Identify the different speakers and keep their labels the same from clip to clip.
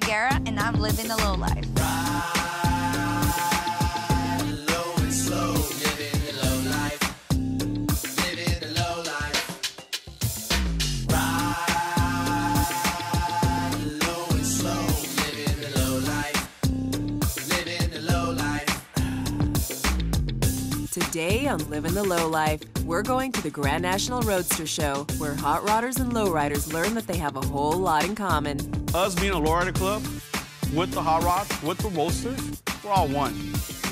Speaker 1: Guerra, and I'm living the low life.
Speaker 2: Today on Living the Low Life, we're going to the Grand National Roadster Show, where hot rodders and lowriders learn that they have a whole lot in common.
Speaker 3: Us being a lowrider club, with the hot rods, with the roasters, we're all one.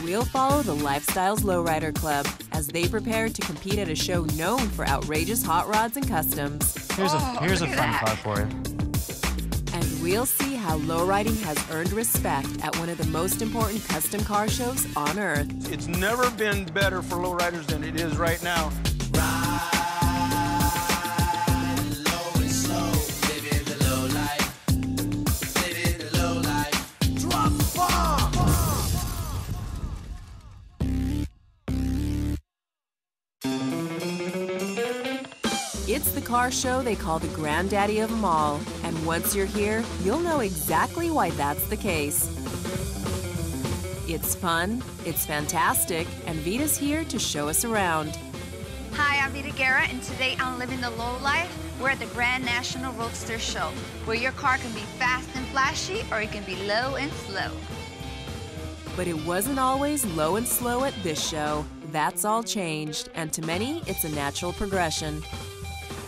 Speaker 2: We'll follow the Lifestyles Lowrider Club as they prepare to compete at a show known for outrageous hot rods and customs.
Speaker 4: Here's a
Speaker 1: Oh,
Speaker 4: here's a fun
Speaker 1: at that.
Speaker 4: car for you.
Speaker 2: And we'll see how lowriding has earned respect at one of the most important custom car shows on earth.
Speaker 3: It's never been better for lowriders than it is right now.
Speaker 2: It's the car show they call the granddaddy of them all. And once you're here, you'll know exactly why that's the case. It's fun, it's fantastic, and Vita's here to show us around.
Speaker 1: Hi, I'm Vita Guerra, and today I'm living the low life. We're at the Grand National Roadster Show, where your car can be fast and flashy, or it can be low and slow.
Speaker 2: But it wasn't always low and slow at this show. That's all changed, and to many, it's a natural progression.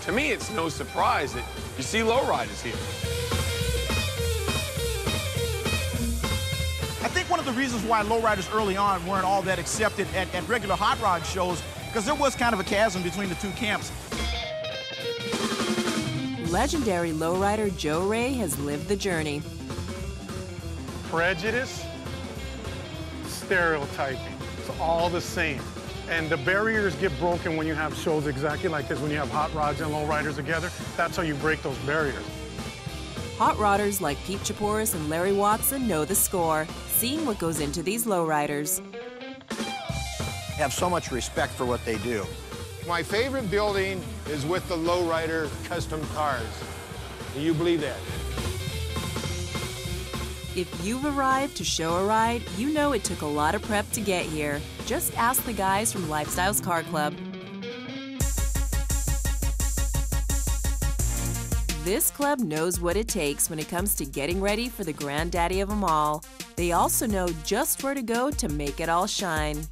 Speaker 5: To me, it's no surprise that you see lowriders here.
Speaker 6: I think one of the reasons why lowriders early on weren't all that accepted at, at regular hot rod shows, because there was kind of a chasm between the two camps.
Speaker 2: Legendary lowrider Joe Ray has lived the journey.
Speaker 7: prejudice, stereotyping. It's all the same. And the barriers get broken when you have shows exactly like this, when you have hot rods and low riders together. That's how you break those barriers.
Speaker 2: Hot rodders like Pete Chapouris and Larry Watson know the score, seeing what goes into these lowriders.
Speaker 8: have so much respect for what they do.
Speaker 9: My favorite building is with the lowrider custom cars. Do you believe that?
Speaker 2: If you've arrived to show a ride, you know it took a lot of prep to get here. Just ask the guys from Lifestyles Car Club. This club knows what it takes when it comes to getting ready for the granddaddy of them all. They also know just where to go to make it all shine.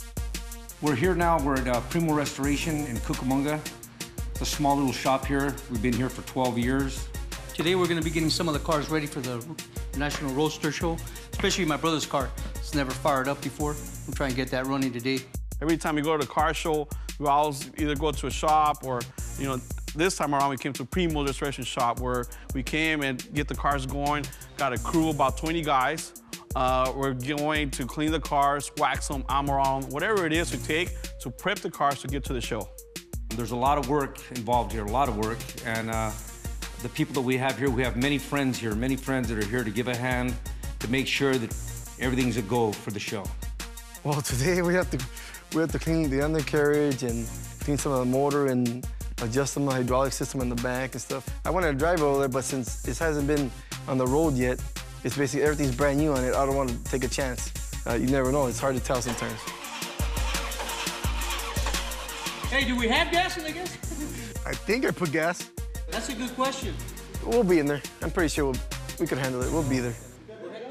Speaker 10: We're here now. We're at uh, Primo Restoration in Cucamonga. It's a small little shop here. We've been here for 12 years.
Speaker 11: Today we're going to be getting some of the cars ready for the National Roadster Show, especially my brother's car. It's never fired up before. We'll try and get that running today.
Speaker 3: Every time we go to the car show, we always either go to a shop or, you know, this time around we came to Primo Restoration Shop where we came and get the cars going. Got a crew of about 20 guys. Uh, we're going to clean the cars, wax them, armor on, whatever it is to take to prep the cars to get to the show.
Speaker 10: There's a lot of work involved here, a lot of work. And uh, the people that we have here, we have many friends here, many friends that are here to give a hand to make sure that everything's a go for the show.
Speaker 12: Well, today we have to we have to clean the undercarriage and clean some of the motor and adjust some of the hydraulic system in the back and stuff. I wanted to drive over there, but since this hasn't been on the road yet, it's basically everything's brand new on it. I don't want to take a chance. Uh, you never know. It's hard to tell sometimes.
Speaker 11: Hey, do we have gas in the gas?
Speaker 12: I think I put gas.
Speaker 11: That's a good question.
Speaker 12: We'll be in there. I'm pretty sure we'll, we can handle it. We'll be there.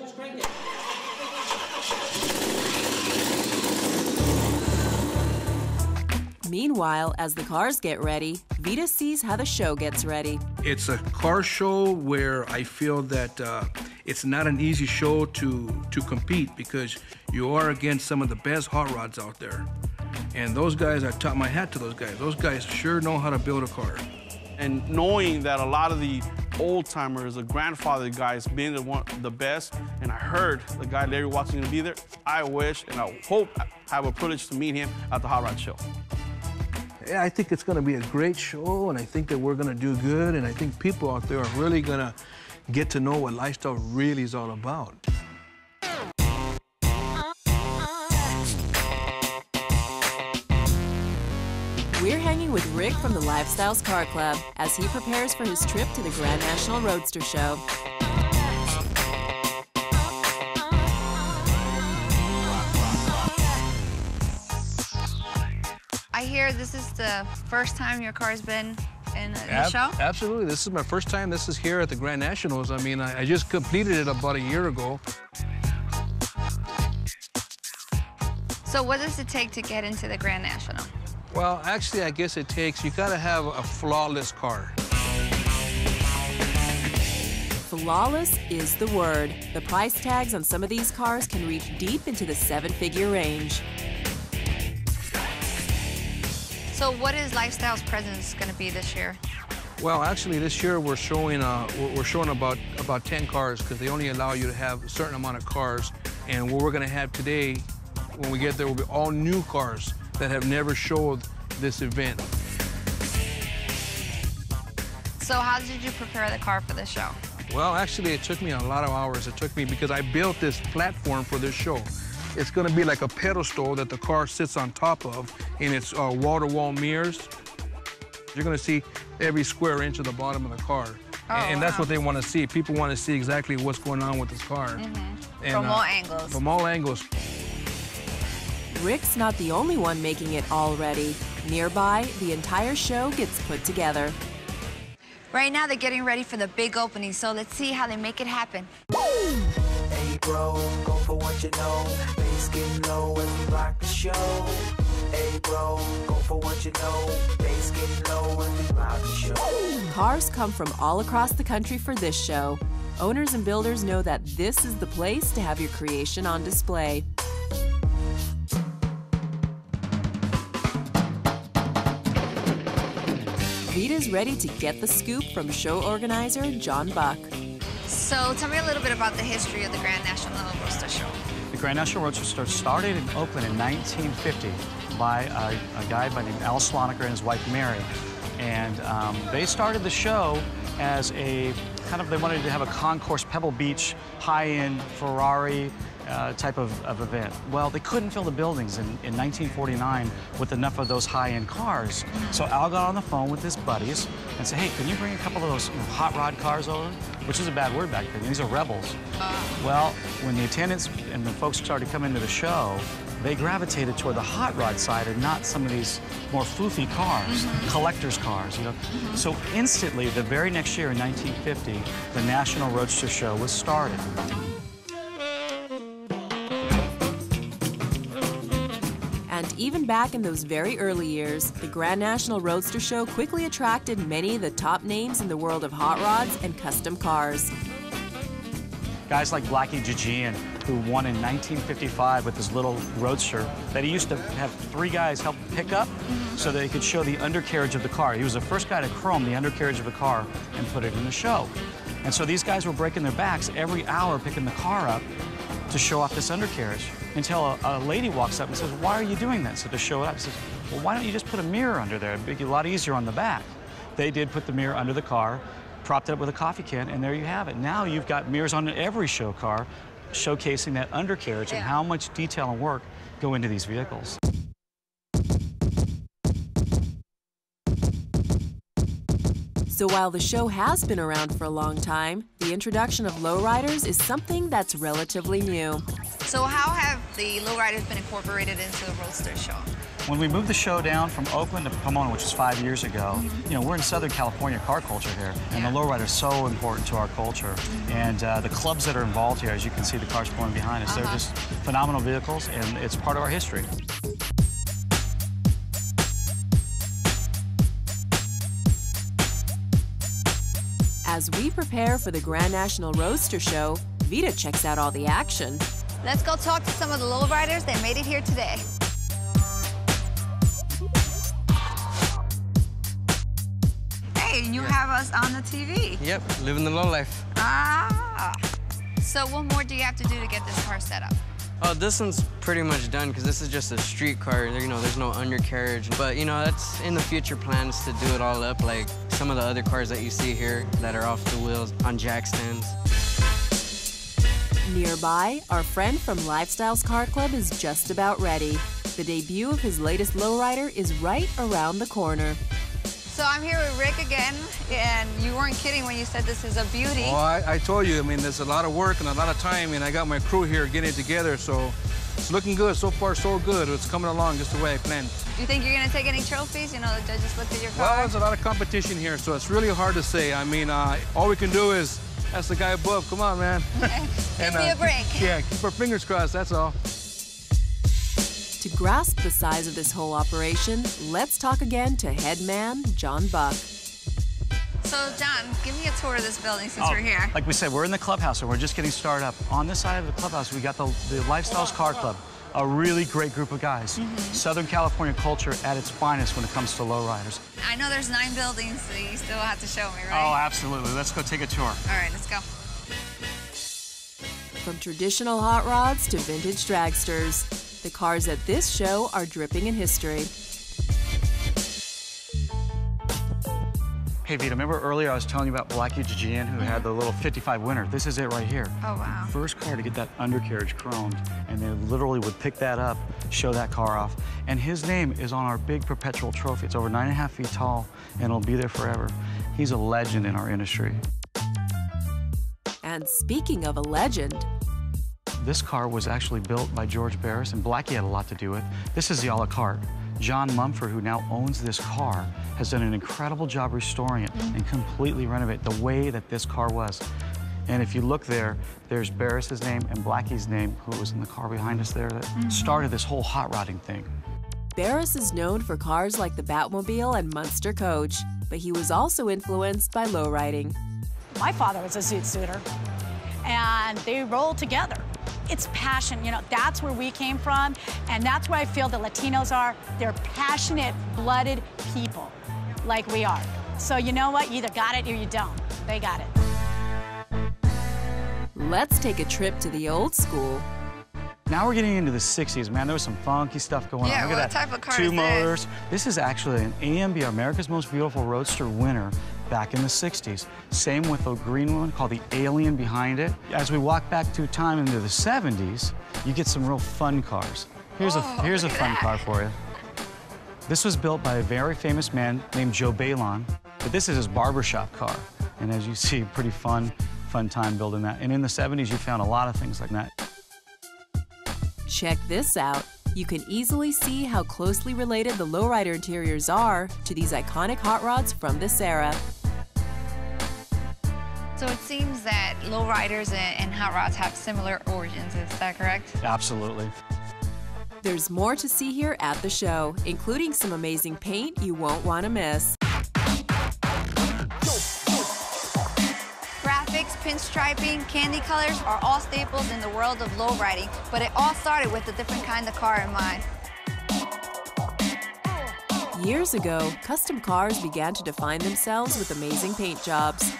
Speaker 11: Just crank it.
Speaker 2: Meanwhile, as the cars get ready, Vita sees how the show gets ready.
Speaker 13: It's a car show where I feel that uh, it's not an easy show to to compete because you are against some of the best hot rods out there. And those guys, I top my hat to those guys. Those guys sure know how to build a car.
Speaker 3: And knowing that a lot of the old timers, the grandfather guys, being the one, the best, and I heard the guy Larry Watson gonna be there. I wish and I hope I have a privilege to meet him at the Hot Rod Show.
Speaker 14: I think it's to be a great show, and I think that we're to do good, and I think people out there are really to get to know what lifestyle really is all about.
Speaker 2: with Rick from the Lifestyles Car Club as he prepares for his trip to the Grand National Roadster Show.
Speaker 1: I hear this is the first time your car's been in the
Speaker 14: Ab
Speaker 1: show?
Speaker 14: Absolutely. This is my first time. This is here at the Grand Nationals. I mean, I, I just completed it about a year ago.
Speaker 1: So what does it take to get into the Grand National?
Speaker 14: Well, actually, I guess it takes, you gotta have a flawless car.
Speaker 2: Flawless is the word. The price tags on some of these cars can reach deep into the seven figure range.
Speaker 1: So what is Lifestyle's presence going to be this year?
Speaker 14: Well, actually, this year we're showing uh, we're- we're showing about about 10 cars because they only allow you to have a certain amount of cars. And what we're going to have today, when we get there, will be all new cars that have never showed this event.
Speaker 1: So how did you prepare the car for the show?
Speaker 14: Well, actually, it took me a lot of hours. It took me because I built this platform for this show. It's going to be like a pedestal that the car sits on top of, and it's uh, wall-to-wall mirrors. You're going to see every square inch of the bottom of the car.
Speaker 1: Oh,
Speaker 14: and, and that's
Speaker 1: wow.
Speaker 14: what they want to see. People want to see exactly what's going on with this car. And,
Speaker 1: From
Speaker 14: uh,
Speaker 1: all angles.
Speaker 14: From all angles.
Speaker 2: Rick's not the only one making it all ready. Nearby, the entire show gets put together.
Speaker 1: Right now they're getting ready for the big opening, so let's see how they make it happen.
Speaker 4: Hey bro, go for what you know. Bass getting low as we rock the show. Hey bro, go for what you know. Bass getting low as we rock the show.
Speaker 2: Cars come from all across the country for this show. Owners and builders know that this is the place to have your creation on display. Vita's ready to get the scoop from show organizer John Buck.
Speaker 1: So tell me a little bit about the history of the Grand National Roadster Show.
Speaker 15: The Grand National Roadster Store started in Oakland in 1950 by a, a guy by the name of Al Slonaker and his wife Mary. And um, they started the show as a kind of, they wanted to have a concourse Pebble Beach high-end Ferrari uh, type of, of event. Well, they couldn't fill the buildings in, in 1949 with enough of those high-end cars. So Al got on the phone with his buddies and said, hey, can you bring a couple of those you know, hot rod cars over? Which is a bad word back then. These are rebels. Well, when the attendants and the folks started coming to the show, they gravitated toward the hot rod side and not some of these more foofy cars, mm-hmm. collectors' cars, you know. Mm-hmm. So instantly, the very next year in 1950, the National Roadster Show was started.
Speaker 2: And even back in those very early years, the Grand National Roadster Show quickly attracted many of the top names in the world of hot rods and custom cars.
Speaker 15: Guys like Blackie Gejeian, who won in 1955 with his little roadster that he used to have three guys help pick up so that he could show the undercarriage of the car. He was the first guy to chrome the undercarriage of a car and put it in the show. And so these guys were breaking their backs every hour picking the car up to show off this undercarriage until a, a lady walks up and says, why are you doing that? So to show it up, says, well, why don't you just put a mirror under there? It'd be a lot easier on the back. They did put the mirror under the car, propped it up with a coffee can, and there you have it. Now you've got mirrors on every show car showcasing that undercarriage and how much detail and work go into these vehicles.
Speaker 2: So while the show has been around for a long time, the introduction of lowriders is something that's relatively new.
Speaker 1: So how have the lowriders been incorporated into the Roadster Show?
Speaker 15: When we moved the show down from Oakland to Pomona, which was five years ago, you know, we're in Southern California car culture here, and the lowrider is so important to our culture. And uh, the clubs that are involved here, as you can see the cars pulling behind us, they're
Speaker 1: Uh-huh.
Speaker 15: just phenomenal vehicles, and it's part of our history.
Speaker 2: As we prepare for the Grand National Roadster Show, Vita checks out all the action.
Speaker 1: Let's go talk to some of the lowriders that made it here today. You us on the TV.
Speaker 16: Yep, living the low life.
Speaker 1: Ah. So what more do you have to do to get this car set up?
Speaker 16: Oh, this one's pretty much done because this is just a street car. You know, there's no undercarriage. But, you know, that's in the future plans to do it all up like some of the other cars that you see here that are off the wheels on jack stands.
Speaker 2: Nearby, our friend from Lifestyles Car Club is just about ready. The debut of his latest lowrider is right around the corner.
Speaker 1: So I'm here with Rick again, and you weren't kidding when you said this is a beauty.
Speaker 14: Well, I, I told you, I mean, there's a lot of work and a lot of time, and I got my crew here getting it together, so
Speaker 13: it's looking good. So far, so good. It's coming along just the way I planned.
Speaker 1: Do you think you're gonna take any trophies? You know, the judges looked at your car.
Speaker 13: Well, there's a lot of competition here, so it's really hard to say. I mean, uh, all we can do is ask the guy above. Come on, man.
Speaker 1: Give me a break.
Speaker 13: Yeah, keep our fingers crossed. That's all.
Speaker 2: To grasp the size of this whole operation, let's talk again to head man John Buck.
Speaker 1: So, John, give me a tour of this building since
Speaker 15: Oh,
Speaker 1: we're here.
Speaker 15: Like we said, we're in the clubhouse and we're just getting started up. On this side of the clubhouse, we got the, the Lifestyles Car Club, a really great group of guys.
Speaker 1: Mhm.
Speaker 15: Southern California culture at its finest when it comes to lowriders.
Speaker 1: I know there's nine buildings, so you still have to show me, right?
Speaker 15: Oh,
Speaker 1: right?
Speaker 15: absolutely. Let's go take a tour.
Speaker 1: All right, let's go.
Speaker 2: From traditional hot rods to vintage dragsters, the cars at this show are dripping in history.
Speaker 15: Hey, Vita, remember earlier I was telling you about Blackie Gejeian who had the little 55 winner? This is it right here.
Speaker 1: Oh, wow.
Speaker 15: First car to get that undercarriage chromed, and they literally would pick that up, show that car off. And his name is on our big perpetual trophy. It's over nine and a half feet tall, and it'll be there forever. He's a legend in our industry.
Speaker 2: And speaking of a legend,
Speaker 15: This car was actually built by George Barris, and Blackie had a lot to do with. This is the Ala Kart. John Mumford, who now owns this car, has done an incredible job restoring it and completely renovate the way that this car was. And if you look there, there's Barris's name and Blackie's name, who was in the car behind us there, that mm-hmm. started this whole hot rodding thing.
Speaker 2: Barris is known for cars like the Batmobile and Munster Koach, but he was also influenced by lowriding.
Speaker 17: My father was a zoot suiter, and they roll together. It's passion, you know, that's where we came from, and that's where I feel the Latinos are. They're passionate, blooded people, like we are. So you know what? You either got it or you don't. They got it.
Speaker 2: Let's take a trip to the old school.
Speaker 15: Now we're getting into the 60s, man. There was some funky stuff going
Speaker 1: Yeah,
Speaker 15: on. Look
Speaker 1: what
Speaker 15: at that.
Speaker 1: type of car
Speaker 15: Two
Speaker 1: is this?
Speaker 15: motors. This is actually an AMB, America's Most Beautiful Roadster winner back in the 60s. Same with a green one called the Alien behind it. As we walk back through time into the 70s, you get some real fun cars. Here's
Speaker 1: Oh,
Speaker 15: a here's a fun
Speaker 1: that.
Speaker 15: car for you. This was built by a very famous man named Joe Bailon, but this is his barbershop car. And as you see, pretty fun, fun time building that. And in the 70s, you found a lot of things like that.
Speaker 2: Check this out. You can easily see how closely related the lowrider interiors are to these iconic hot rods from this era.
Speaker 1: So it seems that lowriders and, and hot rods have similar origins. Is that correct?
Speaker 15: Absolutely.
Speaker 2: There's more to see here at the show, including some amazing paint you won't want to miss.
Speaker 1: Graphics, pinstriping, candy colors are all staples in the world of lowriding, but it all started with a different kind of car in mind.
Speaker 2: Years ago, custom cars began to define themselves with amazing paint jobs.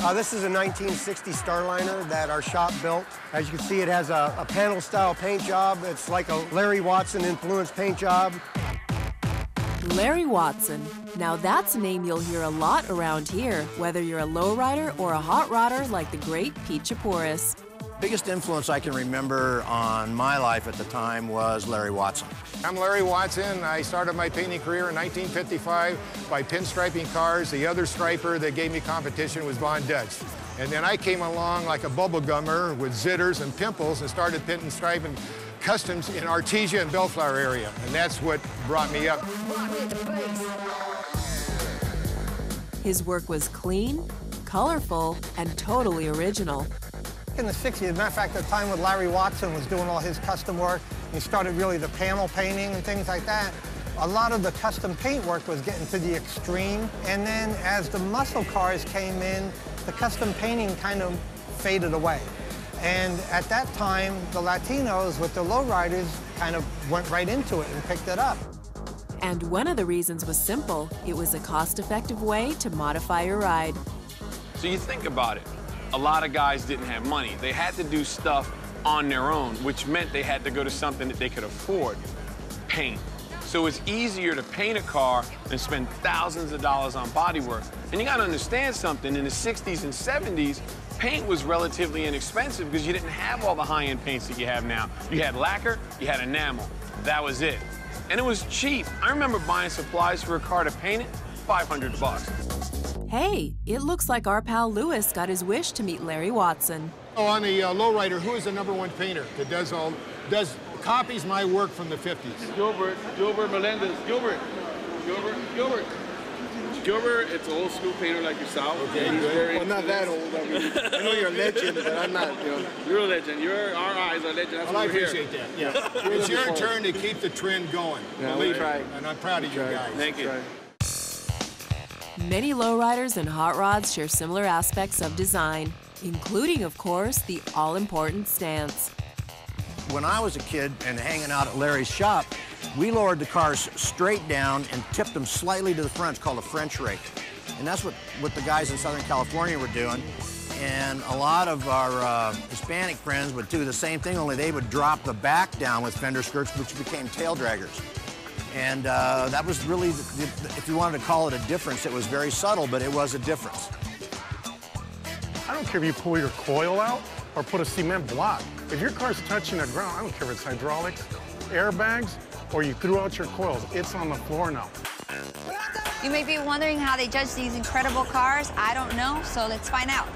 Speaker 18: Uh, this is a 1960 Starliner that our shop built. As you can see, it has a, a panel style paint job. It's like a Larry Watson influenced paint job.
Speaker 2: Larry Watson. Now that's a name you'll hear a lot around here, whether you're a lowrider or a hot rodder like the great Pete Chapouris.
Speaker 8: Biggest influence I can remember on my life at the time was Larry Watson.
Speaker 9: I'm Larry Watson. I started my painting career in 1955 by pinstriping cars. The other striper that gave me competition was Von Dutch. And then I came along like a bubblegummer with zitters and pimples and started pinstriping customs in Artesia and Bellflower area. And that's what brought me up.
Speaker 2: His work was clean, colorful, and totally original.
Speaker 19: In the 60s, as a matter of fact, the time when Larry Watson was doing all his custom work, he started really the panel painting and things like that. A lot of the custom paint work was getting to the extreme. And then as the muscle cars came in, the custom painting kind of faded away. And at that time, the Latinos with the lowriders kind of went right into it and picked it up.
Speaker 2: And one of the reasons was simple it was a cost effective way to modify your ride.
Speaker 5: So you think about it. A lot of guys didn't have money. They had to do stuff on their own, which meant they had to go to something that they could afford. Paint. So it's easier to paint a car than spend thousands of dollars on bodywork. And you gotta understand something, in the 60s and 70s, paint was relatively inexpensive because you didn't have all the high-end paints that you have now. You had lacquer, you had enamel. That was it. And it was cheap. I remember buying supplies for a car to paint it, 500 bucks.
Speaker 2: Hey, it looks like our pal Lewis got his wish to meet Larry Watson.
Speaker 9: Oh, on the uh, lowrider, who is the number one painter that does all does copies my work from the 50s.
Speaker 3: Gilbert, Gilbert Melendez, Gilbert, Gilbert, Gilbert. Gilbert, it's an old school painter like yourself.
Speaker 9: Okay,
Speaker 3: He's very
Speaker 9: Well, not that old. I mean, I know you're a legend, but I'm not, you know.
Speaker 3: You're a legend. You're our eyes are legend. That's
Speaker 9: Well, I
Speaker 3: why we're here.
Speaker 9: appreciate that. Yeah. it's your turn to keep the trend going.
Speaker 3: Yeah,
Speaker 9: Believe
Speaker 3: we
Speaker 9: me. And I'm proud of you guys.
Speaker 3: Thank you.
Speaker 2: Many lowriders and hot rods share similar aspects of design, including, of course, the all important stance.
Speaker 8: When I was a kid and hanging out at Larry's shop, we lowered the cars straight down and tipped them slightly to the front. It's called a French rake. And that's what, what the guys in Southern California were doing. And a lot of our uh, Hispanic friends would do the same thing, only they would drop the back down with fender skirts, which became tail draggers. And uh, that was really, the, the, if you wanted to call it a difference, it was very subtle, but it was a difference.
Speaker 7: I don't care if you pull your coil out or put a cement block. If your car's touching the ground, I don't care if it's hydraulics, airbags, or you threw out your coils. It's on the floor now.
Speaker 1: You may be wondering how they judge these incredible cars. I don't know, so let's find out.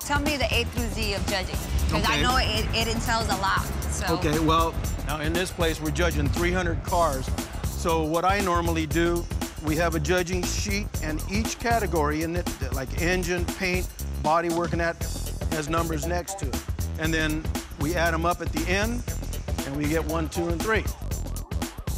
Speaker 1: Tell me the A through Z of judging, because I know it, it entails a lot. So.
Speaker 12: Okay, well, now in this place, we're judging 300 cars. So what I normally do, we have a judging sheet, and each category in it, like engine, paint, body work, and that, has numbers next to it. And then we add them up at the end, and we get one, two, and three.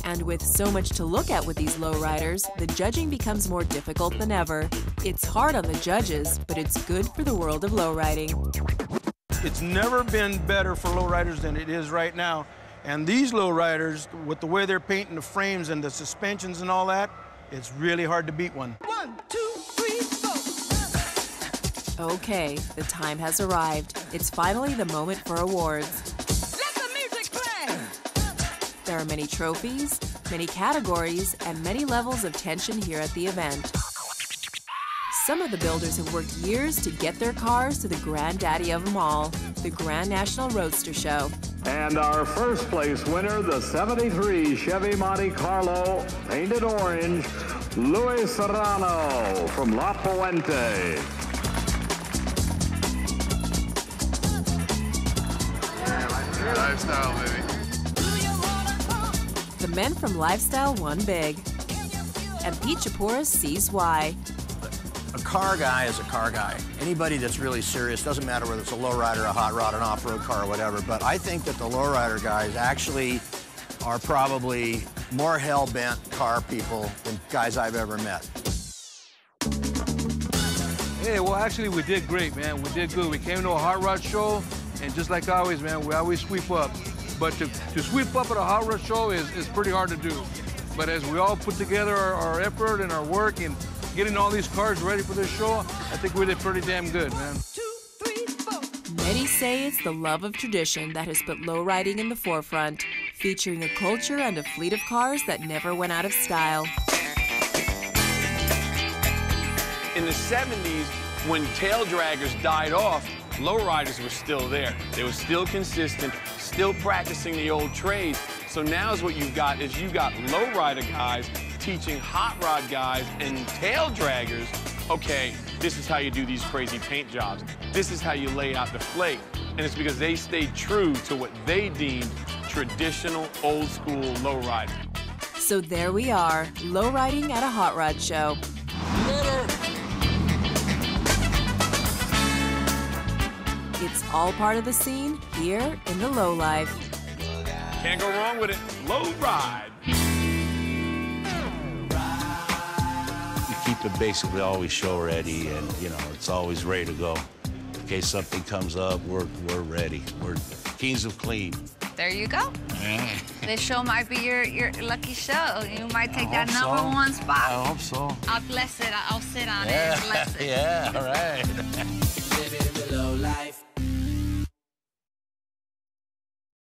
Speaker 2: And with so much to look at with these lowriders, the judging becomes more difficult than ever. It's hard on the judges, but it's good for the world of lowriding.
Speaker 12: It's never been better for lowriders than it is right now. And these lowriders, with the way they're painting the frames and the suspensions and all that, it's really hard to beat one.
Speaker 2: Okay, the time has arrived. It's finally the moment for awards. There are many trophies, many categories, and many levels of tension here at the event. Some of the builders have worked years to get their cars to the granddaddy of them all, the Grand National Roadster Show.
Speaker 20: And our first place winner, the 73 Chevy Monte Carlo, painted orange, Luis Serrano from La Puente.
Speaker 21: Lifestyle, baby.
Speaker 2: The men from Lifestyle won big. And Pete Chapouris sees why.
Speaker 8: A car guy is a car guy. Anybody that's really serious, doesn't matter whether it's a lowrider, a hot rod, an off-road car, or whatever, but I think that the lowrider guys actually are probably more hell-bent car people than guys I've ever met.
Speaker 13: Hey, well, actually, we did great, man. We did good. We came to a hot rod show, and just like always, man, we always sweep up. But to, to sweep up at a hot rod show is, is pretty hard to do. But as we all put together our, our effort and our work and getting all these cars ready for this show, I think we did pretty damn good, man.
Speaker 2: Many say it's the love of tradition that has put lowriding in the forefront, featuring a culture and a fleet of cars that never went out of style.
Speaker 5: In the 70s, when tail draggers died off, lowriders were still there. They were still consistent, still practicing the old trades. So now is what you've got is you've got lowrider guys teaching hot rod guys and tail draggers, okay, this is how you do these crazy paint jobs. This is how you lay out the flake. And it's because they stayed true to what they deemed traditional old school lowriding.
Speaker 2: So there we are, lowriding at a hot rod show. It's all part of the scene here in the low life.
Speaker 5: Can't go wrong with it. Low ride.
Speaker 22: Keep it basically always show ready, and you know it's always ready to go. In case something comes up, we're we're ready. We're kings of clean.
Speaker 1: There you go. This show might be your, your lucky show. You might take that number
Speaker 22: so.
Speaker 1: one spot.
Speaker 22: I hope so.
Speaker 1: I'll bless it. I'll sit on it
Speaker 22: Yeah,
Speaker 1: and bless it.
Speaker 22: yeah, all right.